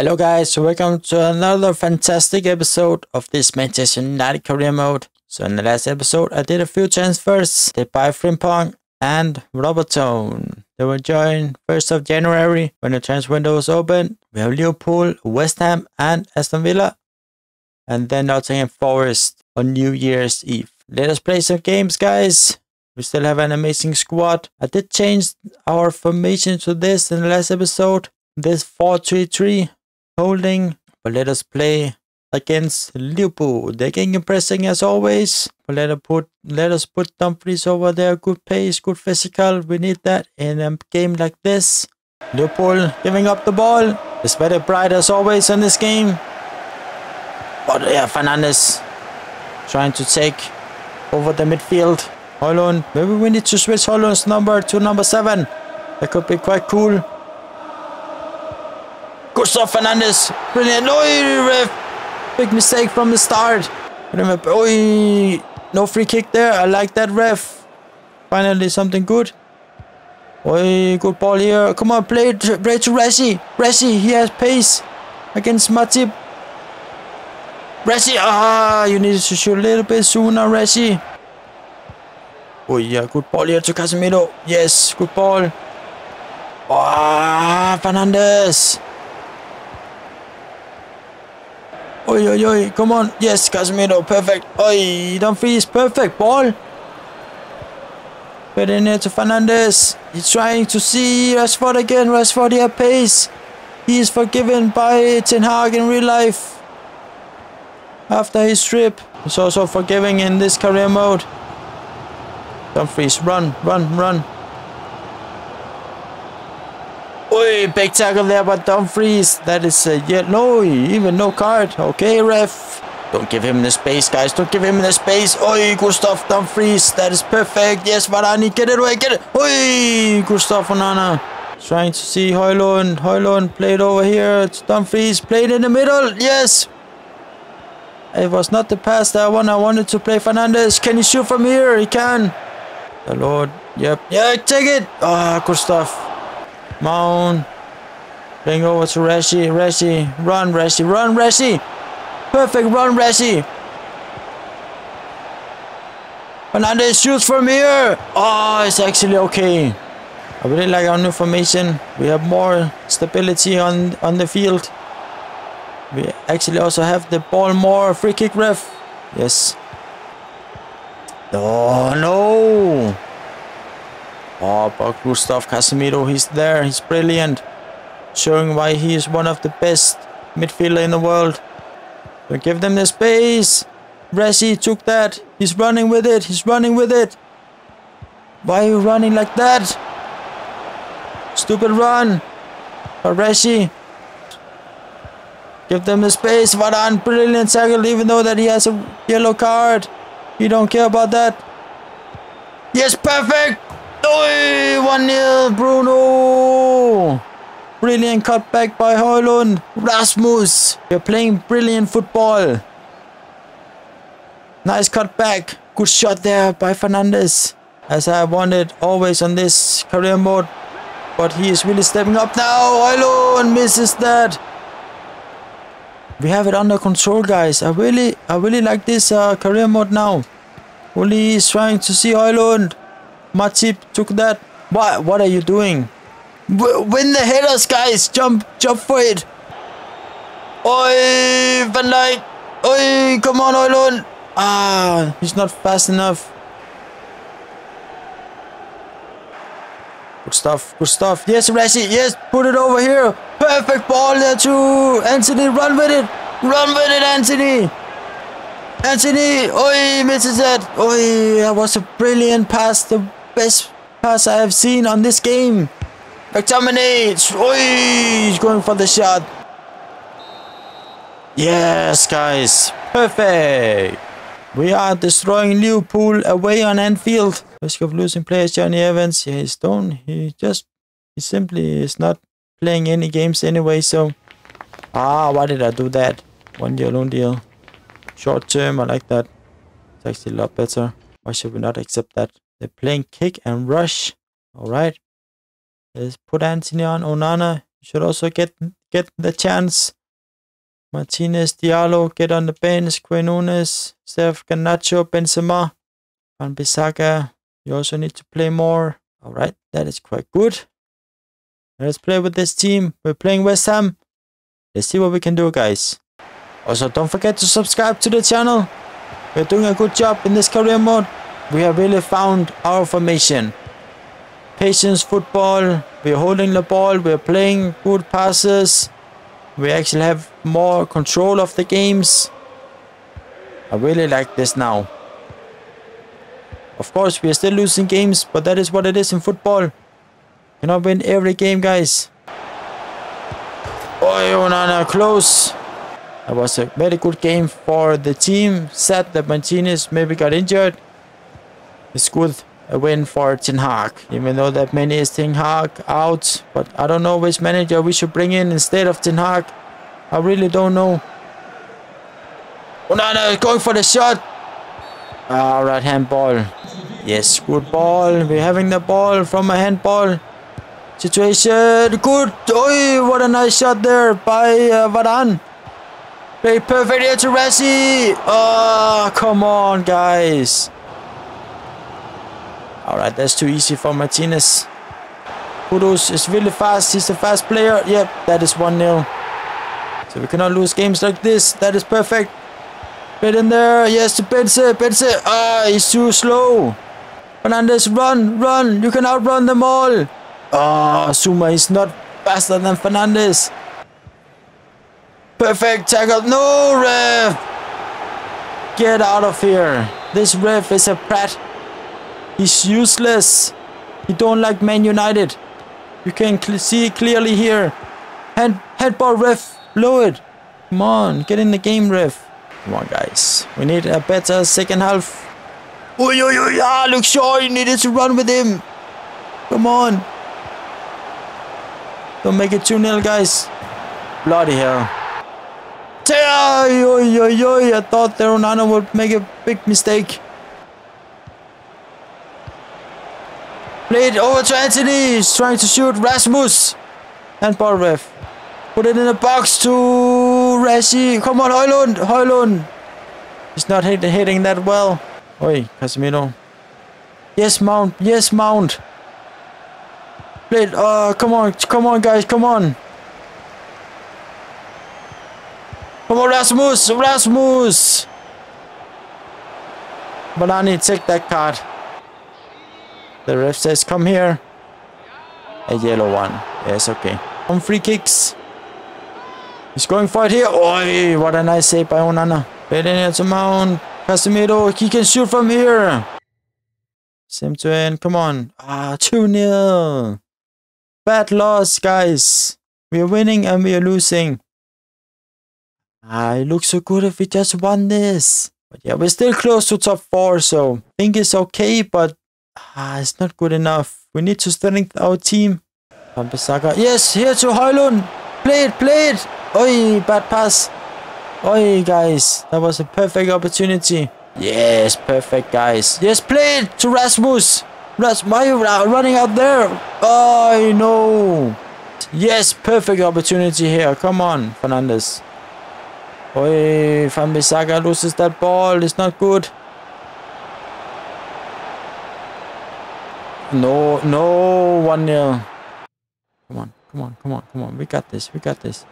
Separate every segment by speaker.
Speaker 1: Hello guys, welcome to another fantastic episode of this Manchester United career mode. So in the last episode I did a few transfers, did buy Frimpong and Robertson. They were joined 1st of January when the transfer window was open. We have Liverpool, West Ham and Aston Villa. And then Nottingham Forest on New Year's Eve. Let us play some games guys. We still have an amazing squad. I did change our formation to this in the last episode. This 4-3-3 holding. But let us play against Liverpool. They're getting pressing as always. But let us put let us put Dumfries over there. Good pace, good physical. We need that in a game like this. Liverpool giving up the ball. It's very bright as always in this game. But yeah, Fernandes trying to take over the midfield. Højlund, maybe we need to switch Højlund's number to number 7. That could be quite cool. Gustav Fernandes. Brilliant. Oi, ref. Big mistake from the start. Oi. No free kick there. I like that ref. Finally something good. Oi, good ball here. Come on, play it, play to Rashi. Rashi, he has pace against Matip. Rashi, ah, you needed to shoot a little bit sooner, Rashi. Oh yeah, good ball here to Casemiro. Yes, good ball. Ah, Fernandes. Oi, oi, oi. Come on. Yes, Casemiro. Perfect. Oi, Dumfries. Perfect ball. In here to Fernandes. He's trying to see Rashford again. Rashford here pace. He is forgiven by Ten Hag in real life. After his trip. He's also forgiving in this career mode. Dumfries. Run, run, run. Oi, big tackle there by Dumfries. That is a yellow. No, even no card. Okay, ref. Don't give him the space, guys. Don't give him the space. Oi, Gustav Dumfries. That is perfect. Yes, Varane. Get it away. Get it. Oi, Gustav Onana. Trying to see Højlund. Højlund played over here. It's Dumfries. Played in the middle. Yes. It was not the pass that I wanted. I wanted to play Fernandes. Can he shoot from here? He can. The Lord. Yep. Yeah, take it. Ah, oh, Gustav. Playing over to Rashi. Rashi. Run, Rashi. Run, Rashi. Perfect run, Rashi. Fernandes shoots from here. Oh, it's actually okay. I really like our new formation. We have more stability on, on the field. We actually also have the ball more free kick ref. Yes. Oh, no. Oh, but Gustav Casemiro, he's there. He's brilliant. Showing why he is one of the best midfielder in the world. Don't give them the space. Rashi took that. He's running with it. He's running with it. Why are you running like that? Stupid run. Rashi. Give them the space. What Varane, brilliant tackle, even though that he has a yellow card. You don't care about that. Yes, perfect. Oi, 1-0, Bruno! Brilliant cutback by Højlund. Rasmus, you're playing brilliant football. Nice cutback. Good shot there by Fernandes. As I wanted always on this career mode. But he is really stepping up now. Højlund misses that. We have it under control, guys. I really, I really like this uh, career mode now. Uli is trying to see Højlund. Matip took that. What? What are you doing? W win the headers, guys. Jump, jump for it. Oi, Van Dijk. Oi, come on, Højlund. Ah, he's not fast enough. Good stuff, good stuff. Yes, Rashi, yes, put it over here. Perfect ball there too. Antony, run with it. Run with it, Antony. Antony, oi, misses that. Oi, that was a brilliant pass. The best pass I have seen on this game. McTominay, he's going for the shot. Yes, guys, perfect. We are destroying Liverpool away on Anfield. Risk of losing players, Jonny Evans. Yeah, he's done. He just, he simply is not playing any games anyway. So, ah, why did I do that? One year loan deal. Short term, I like that. It's actually a lot better. Why should we not accept that? They're playing kick and rush. All right. Let's put Antony on. Onana. You should also get get the chance. Martinez, Diallo, get on the bench. Quinones, Steph Garnacho, Benzema, Wan-Bissaka. You also need to play more. All right, that is quite good. Let's play with this team. We're playing West Ham. Let's see what we can do, guys. Also, don't forget to subscribe to the channel. We're doing a good job in this career mode. We have really found our formation. Patience football. We're holding the ball. We're playing good passes. We actually have more control of the games. I really like this now. Of course, we are still losing games, but that is what it is in football. You cannot win every game, guys. Oh, Onana, close. That was a very good game for the team. Sad that Martinez maybe got injured. It's good a win for Ten Hag, even though that many is Ten Hag out. But I don't know which manager we should bring in instead of Ten Hag. I really don't know. Onana going for the shot. Ah, right hand ball. Yes, good ball. We're having the ball from a handball situation. Good. Oh, what a nice shot there by uh, Varane. Play perfect here to Resi. Oh, come on, guys. Alright, that's too easy for Martinez. Kudus is really fast. He's a fast player. Yep, that is 1-0. So we cannot lose games like this. That is perfect. Get in there. Yes, to Benze. Benze. Ah, he's too slow. Fernandes, run, run. You can outrun them all. Ah, Zouma is not faster than Fernandes. Perfect tackle. No, ref. Get out of here. This ref is a prat. He's useless. He don't like Man United. You can cl see clearly here. Head headball ref. Blow it. Come on. Get in the game ref. Come on guys. We need a better second half. Oh, yo, yo, yeah, Luke Shaw, you needed to run with him. Come on. Don't make it 2-0, guys. Bloody hell. Yo, yo, yo, I thought the would make a big mistake. Played over to Antony. He's trying to shoot Rasmus. And ref. Put it in the box to Rashi. Come on, Højlund. Højlund. He's not hit, hitting that well. Oi, Casemiro. Yes, Mount. Yes, Mount. Played. Oh, uh, come on. Come on, guys. Come on. Come on, Rasmus. Rasmus. Banani, take that card. The ref says, come here. A yellow one. Yes, okay. On free kicks. He's going for it here. Oh, what a nice save by Onana. Better to Mount. Casemiro, he can shoot from here. Same to end. Come on. Ah, 2-0. Bad loss, guys. We are winning and we are losing. Ah, it looks so good if we just won this. But yeah, we're still close to top 4, so I think it's okay, but Ah, it's not good enough. We need to strengthen our team. Pampasaka. Yes, here to Højlund. Play it, play it. Oi, bad pass. Oi, guys. That was a perfect opportunity. Yes, perfect, guys. Yes, play it to Rasmus. Rasmus, why are you running out there? Oh, no. Yes, perfect opportunity here. Come on, Fernandes. Oi, Wan-Bissaka loses that ball. It's not good. No, no, 1 nil. Come on, come on, come on, come on. We got this, we got this.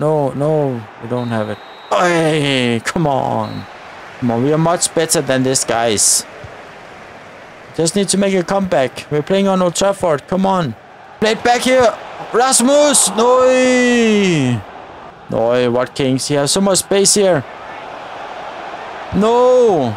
Speaker 1: No, no, we don't have it. Hey, come on. Come on, we are much better than this, guys. Just need to make a comeback. We're playing on Old Trafford. Come on. Play back here. Rasmus! No! No, what kings? He has so much space here. No!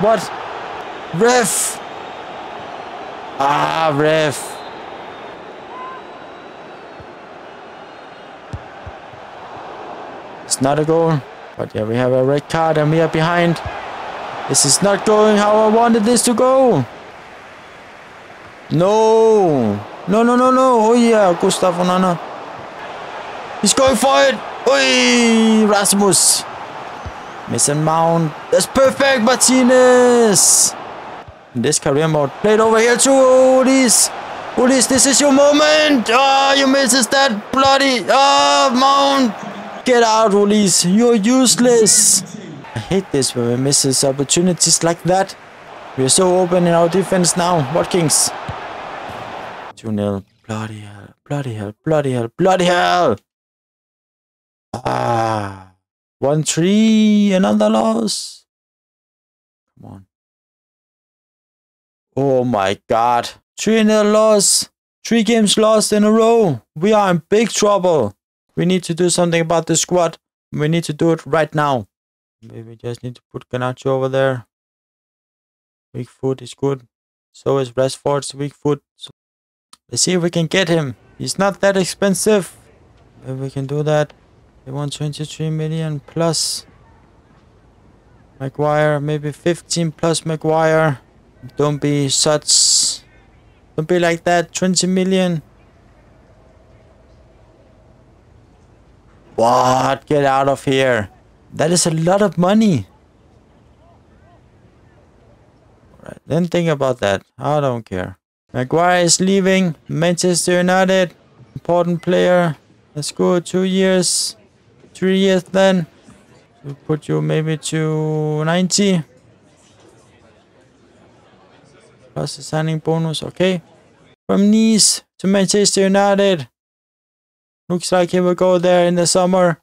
Speaker 1: What? Ref! Ah, ref. It's not a goal. But yeah, we have a red card and we are behind. This is not going how I wanted this to go. No. No, no, no, no. Oh yeah, Gustav Onana. He's going for it. Oi, Rasmus. Mason Mount. That's perfect, Martinez. In this career mode. Played over here to Odis. Ulis, this is your moment. Oh, you misses that bloody. Oh, Mount. Get out, Ulis. You're useless. I hate this when we misses opportunities like that. We're so open in our defense now. Watkins. 2-0. Bloody hell. Bloody hell. Bloody hell. Bloody hell. Ah. 1-3. Another loss. Come on. Oh my god. 3-0 loss. Three games lost in a row. We are in big trouble. We need to do something about the squad. We need to do it right now. Maybe we just need to put Garnacho over there. Weak foot is good. So is Rashford's weak foot. So let's see if we can get him. He's not that expensive. Maybe we can do that. They want 23 million plus. Maguire, maybe 15 plus Maguire. Don't be such. Don't be like that. 20 million. What? Get out of here. That is a lot of money. Alright, then think about that. I don't care. Maguire is leaving. Manchester United. Important player. Let's go two years. Three years then. We'll put you maybe to 90. Plus signing bonus, okay. From Nice to Manchester United. Looks like he will go there in the summer.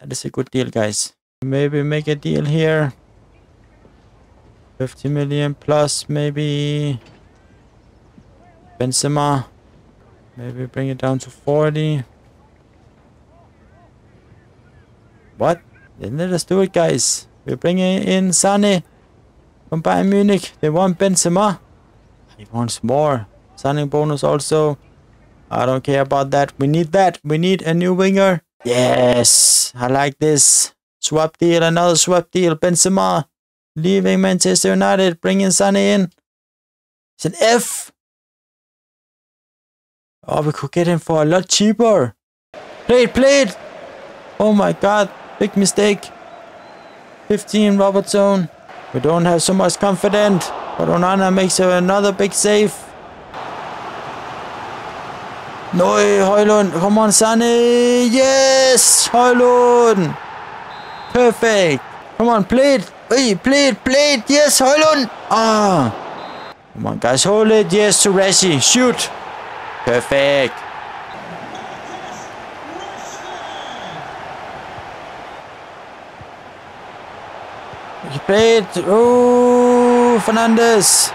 Speaker 1: That is a good deal, guys. Maybe make a deal here. 50 million plus maybe Benzema. Maybe bring it down to 40. What? Then let us do it, guys. We're bringing in Sane from Bayern Munich. They want Benzema. He wants more. Signing bonus also. I don't care about that. We need that. We need a new winger. Yes, I like this. Swap deal, another swap deal. Benzema leaving Manchester United, bringing Sane in. It's an F. Oh, we could get him for a lot cheaper. Play it, play it. Oh my god, big mistake. 15 Robertson. We don't have so much confidence, but Onana makes another big save. No, Højlund. Come on, Sane. Yes, Højlund. Perfect. Come on, play it. Hey, play it, play it. Yes, Højlund. Ah. Come on, guys. Hold it. Yes, to Rashi. Shoot. Perfect. You play it. Oh, Fernandes.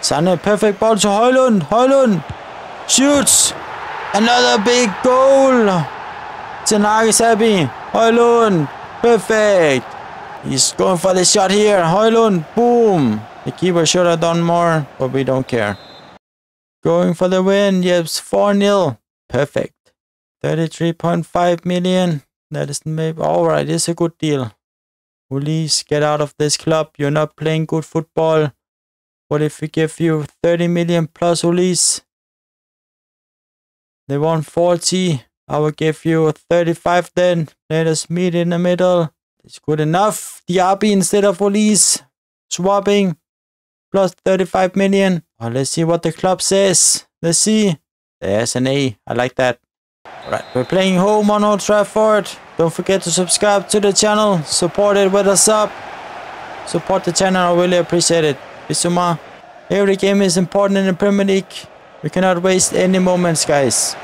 Speaker 1: Sane, perfect ball to Højlund. Højlund shoots. Another big goal. Ten Hag is happy. Højlund, perfect. He's going for the shot here. Højlund, boom. The keeper should have done more, but we don't care. Going for the win. Yes, 4-0. Perfect. 33.5 million. That is maybe alright. It's a good deal. Please get out of this club. You're not playing good football. What if we give you 30 million plus Ulis? They want 40. I will give you 35 then. Let us meet in the middle. It's good enough. Diaby instead of Ulis. Swapping. Plus 35 million. Oh, let's see what the club says. Let's see. There's an A. I like that. Alright, we're playing home on Old Trafford. Don't forget to subscribe to the channel. Support it with a sub. Support the channel. I really appreciate it. Bissouma. Every game is important in the Premier League. We cannot waste any moments, guys.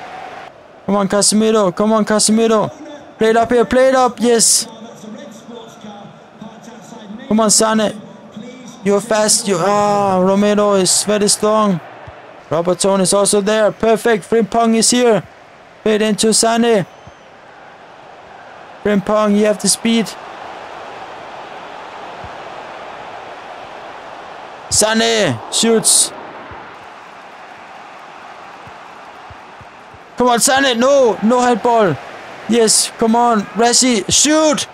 Speaker 1: Come on, Casemiro. Come on, Casemiro. Play it up here. Play it up. Yes. Come on, Sane. You're fast. You ah, Romero is very strong. Robertson is also there. Perfect. Frimpong is here. Play it into Sane. Frimpong, you have the speed. Sane shoots. Come on, Sane. No, no head ball. Yes, come on. Rashi, shoot.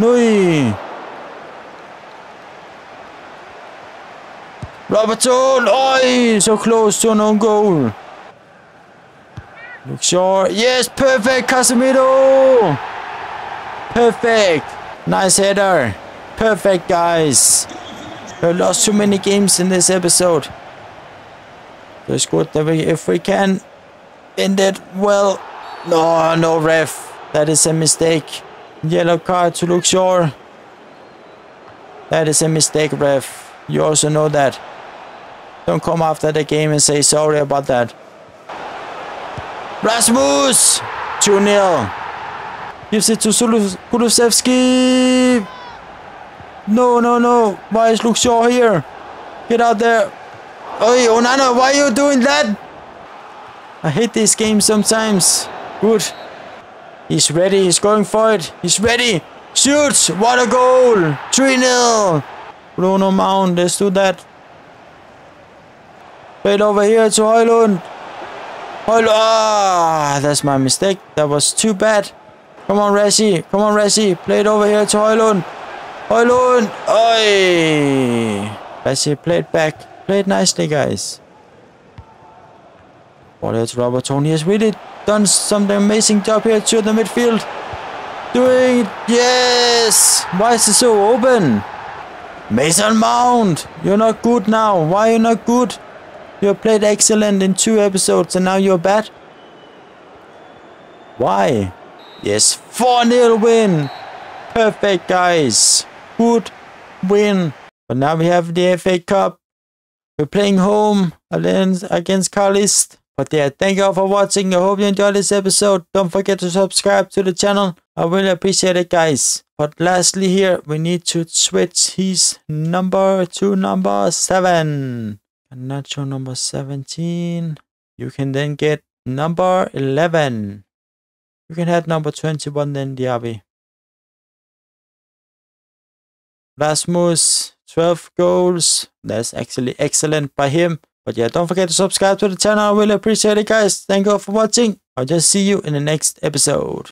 Speaker 1: No. Robertson. Oh, so close to an own goal. Look sure. Yes, perfect. Casemiro. Perfect. Nice header. Perfect, guys. We lost too many games in this episode. So it's good that we, if we can end it well. No, no, ref. That is a mistake. Yellow card to Luke Shaw. That is a mistake, ref. You also know that. Don't come after the game and say sorry about that. Rasmus! 2-0. Gives it to Kulusevski. No, no, no. Why is Luke Shaw here? Get out there. Oi, Onana, why are you doing that? I hate this game sometimes. Good. He's ready. He's going for it. He's ready. Shoots. What a goal. 3-0. Bruno Mount. Let's do that. Played over here to Højlund. Højlund. Ah, that's my mistake. That was too bad. Come on, Resi. Come on, Resi. Play it over here to Højlund. Højlund. Oi. Resi, play it back. Play it nicely, guys. Well, it's Robert Tony has really done something amazing job here to the midfield. Doing it. Yes. Why is it so open? Mason Mount. You're not good now. Why are you not good? You played excellent in two episodes and now you're bad? Why? Yes, 4-0 win. Perfect, guys. Good win. But now we have the FA Cup. We're playing home against Carlist. But yeah, thank you all for watching. I hope you enjoyed this episode. Don't forget to subscribe to the channel. I really appreciate it, guys. But lastly here, we need to switch his number to number 7. Nacho number 17. You can then get number 11. You can have number 21 then Diaby. Rasmus, 12 goals. That's actually excellent by him. But yeah, don't forget to subscribe to the channel. I really appreciate it, guys. Thank you all for watching. I'll just see you in the next episode.